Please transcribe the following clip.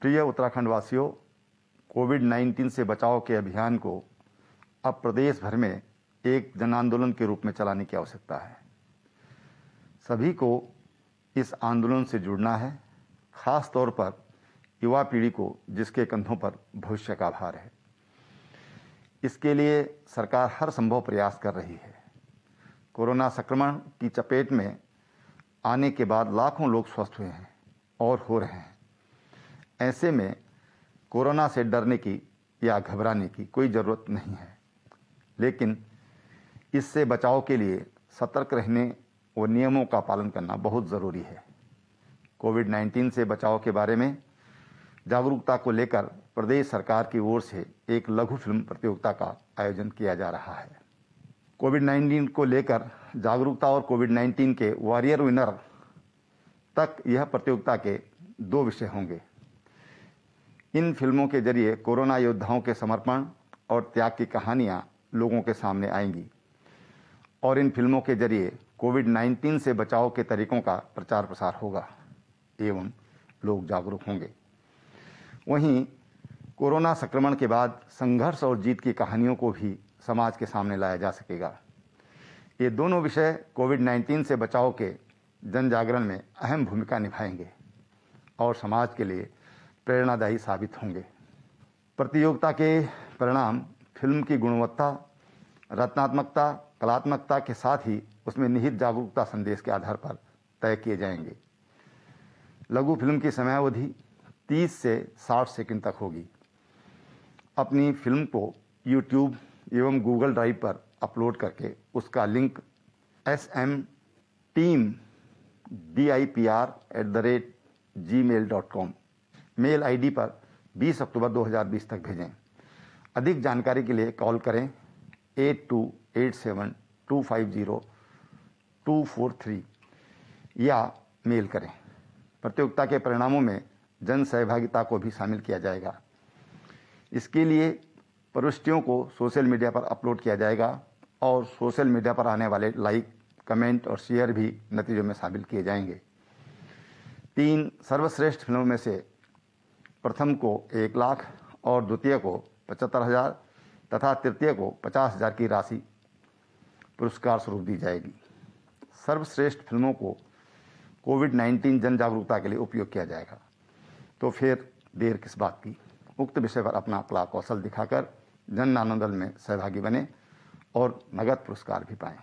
प्रिय उत्तराखंड वासियों कोविड 19 से बचाव के अभियान को अब प्रदेश भर में एक जन आंदोलन के रूप में चलाने की आवश्यकता है। सभी को इस आंदोलन से जुड़ना है खास तौर पर युवा पीढ़ी को, जिसके कंधों पर भविष्य का भार है। इसके लिए सरकार हर संभव प्रयास कर रही है। कोरोना संक्रमण की चपेट में आने के बाद लाखों लोग स्वस्थ हुए हैं और हो रहे हैं। ऐसे में कोरोना से डरने की या घबराने की कोई ज़रूरत नहीं है। लेकिन इससे बचाव के लिए सतर्क रहने और नियमों का पालन करना बहुत ज़रूरी है। कोविड 19 से बचाव के बारे में जागरूकता को लेकर प्रदेश सरकार की ओर से एक लघु फ़िल्म प्रतियोगिता का आयोजन किया जा रहा है। कोविड 19 को लेकर जागरूकता और कोविड 19 के वॉरियर विनर तक यह प्रतियोगिता के दो विषय होंगे। इन फ़िल्मों के ज़रिए कोरोना योद्धाओं के समर्पण और त्याग की कहानियाँ लोगों के सामने आएँगी। और इन फ़िल्मों के ज़रिए कोविड 19 से बचाव के तरीकों का प्रचार प्रसार होगा, एवं लोग जागरूक होंगे। वहीं कोरोना संक्रमण के बाद संघर्ष और जीत की कहानियों को भी समाज के सामने लाया जा सकेगा। ये दोनों विषय कोविड 19 से बचाव के जन जागरण में अहम भूमिका निभाएँगे और समाज के लिए प्रेरणादायी साबित होंगे। प्रतियोगिता के परिणाम, फ़िल्म की गुणवत्ता, रचनात्मकता, कलात्मकता के साथ ही उसमें निहित जागरूकता संदेश के आधार पर तय किए जाएँगे। लघु फ़िल्म की समयावधि 30 से 60 सेकंड तक होगी। अपनी फ़िल्म को यूट्यूब एवं गूगल ड्राइव पर अपलोड करके उसका link S M team D I P R at the rate gmail dot com mail ID पर 20 अक्टूबर 2020 तक भेजें। अधिक जानकारी के लिए कॉल करें eight two eight seven two five zero two four three या मेल करें। प्रतियोगिता के परिणामों में जन सहभागिता को भी शामिल किया जाएगा। इसके लिए प्रविष्टियों को सोशल मीडिया पर अपलोड किया जाएगा और सोशल मीडिया पर आने वाले लाइक, कमेंट और शेयर भी नतीजों में शामिल किए जाएँगे। तीन सर्वश्रेष्ठ फ़िल्मों में से प्रथम को एक लाख और द्वितीय को पचहत्तर हज़ार तथा तृतीय को पचास हज़ार की राशि पुरस्कार स्वरूप दी जाएगी। सर्वश्रेष्ठ फ़िल्मों को कोविड 19 जन जागरूकता के लिए उपयोग किया जाएगा। तो फिर देर किस बात की? उक्त विषय पर अपना कला कौशल दिखाकर जन आंदोलन में सहभागी बने और नगद पुरस्कार भी पाएँ।